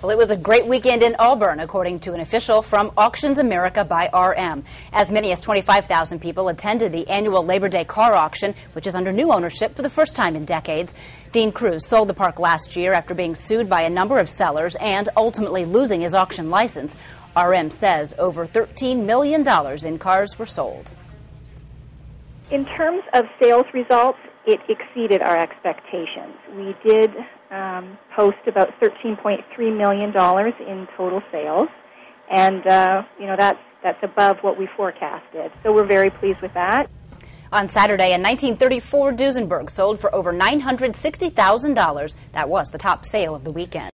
Well, it was a great weekend in Auburn, according to an official from Auctions America by RM. As many as 25,000 people attended the annual Labor Day car auction, which is under new ownership for the first time in decades. Dean Kruse sold the park last year after being sued by a number of sellers and ultimately losing his auction license. RM says over $13 million in cars were sold. In terms of sales results, it exceeded our expectations. We did um, post about $13.3 million in total sales, and uh, you know that's that's above what we forecasted. So we're very pleased with that. On Saturday, a 1934 Duesenberg sold for over $960,000. That was the top sale of the weekend.